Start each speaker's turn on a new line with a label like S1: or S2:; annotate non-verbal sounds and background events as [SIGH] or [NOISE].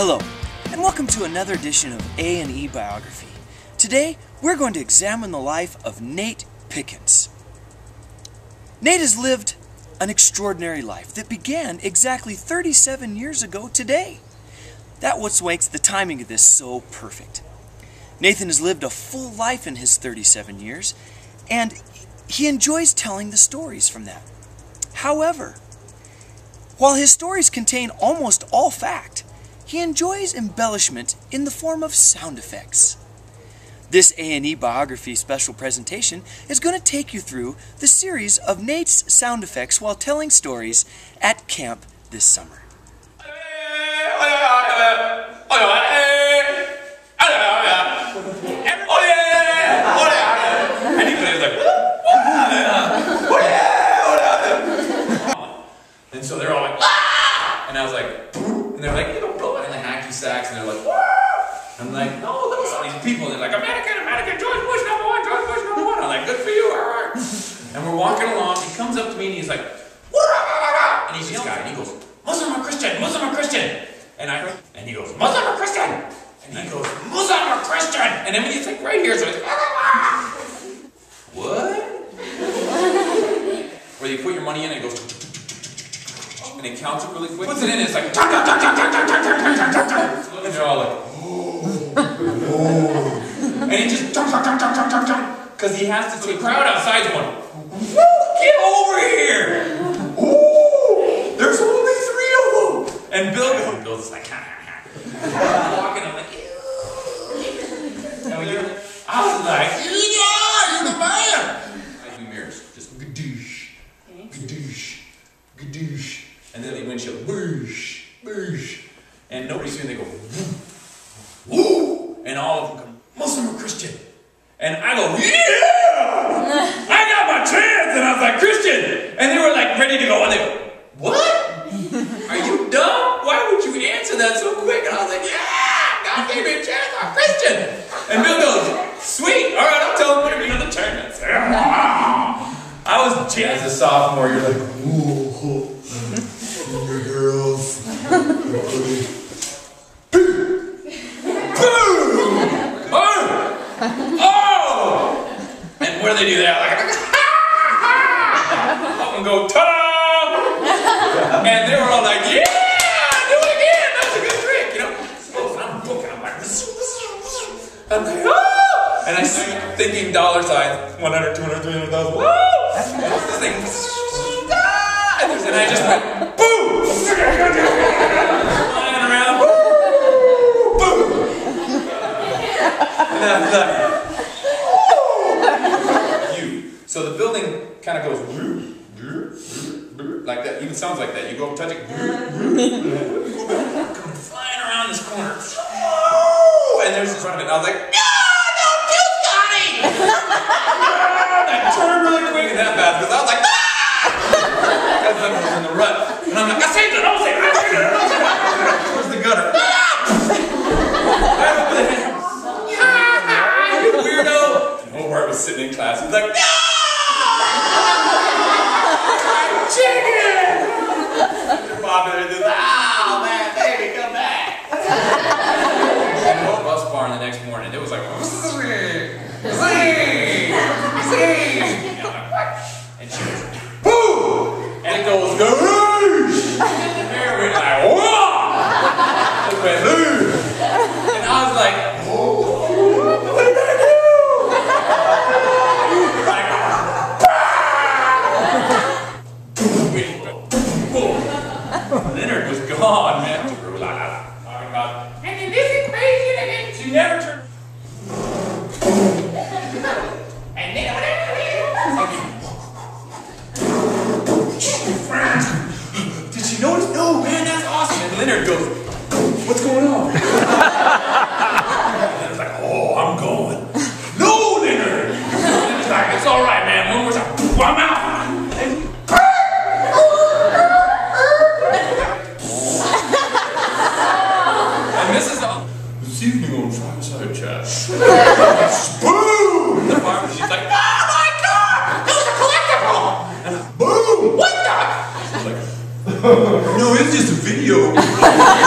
S1: Hello, and welcome to another edition of A&E Biography. Today, we're going to examine the life of Nate Pickens. Nate has lived an extraordinary life that began exactly 37 years ago today. That what makes the timing of this so perfect. Nathan has lived a full life in his 37 years, and he enjoys telling the stories from that. However, while his stories contain almost all fact, he enjoys embellishment in the form of sound effects. This A&E biography special presentation is going to take you through the series of Nate's sound effects while telling stories at camp this summer.
S2: And so they're all like, ah! And I was like, and they're like, you know, bro, and like hacky sacks, and they're like, ah! I'm like, no, those are these people. They're like, American, American, George Bush number one, George Bush number one. I'm like, good for you, all. And we're walking along. He comes up to me and he's like, and he's this guy, and he goes, Muslim or Christian, Muslim or Christian. And I, and he goes, Muslim or Christian. And he goes, Muslim or Christian. And then he's like right here, so he's what? [LAUGHS] Where you put your money in and it goes and he counts it really quick. Puts it in, and it's like and they're all like, oh, and he just jump, jump, jump, jump, jump, jump, because he has to. So the crowd outside's going, "Woo! get over here! Ooh, there's only three of them. And Bill goes, Bill's like, ha, ha, ha. walking. I'm like, and we get, I was like, yeah, you're the man. I do mirrors, just gadoosh, gadoosh, gadoosh. And then they windshield, boosh, boosh. And nobody's seen, they go, woo. And all of them come, Muslim or Christian? And I go, yeah! I got my chance! And I was like, Christian! And they were like ready to go. And they go, what? Are you dumb? Why would you answer that so quick? And I was like, yeah! God gave me a chance, I'm Christian! And Bill goes, sweet, all right, I'll tell him to give me another chance. I was, as a sophomore, you're like, ooh, your girls. Boom! Oh! Oh! And do they do that? Like, [LAUGHS] and go, ta-da! And they were all like, yeah! Do it again! That's a good trick, you know? So I'm booking, I'm like, I'm like, oh! And I see thinking dollar signs, 100, 200, 300,000, whoa! And this thing, and I just went, boom! Flying around, boom! And then I thought, you. So the building kind of goes, like that, even sounds like that. You go up, touch it, come flying around this corner, and there's in front of it. And I was like, no, no, you Scotty! I turned really quick and that fast because I was like, because I was in the rut. And I'm like, I saved it, I saved it, I saved it, I saved it. The gutter? Right over there. you weirdo. And Hobart was sitting in class. He's like, no! Chicken! Bob and this, oh man, baby, come back. and the bus barn the next morning, it was like, zing, zing, zing. And she was, boom! And it goes, goosh! And we're like, whoa! It went, ooh! And I was like, oh, what did I do? Like! Leonard was gone, man. Leonard goes, What's going on? [LAUGHS] and Leonard's like, Oh, I'm going. No, it's just a video. [LAUGHS]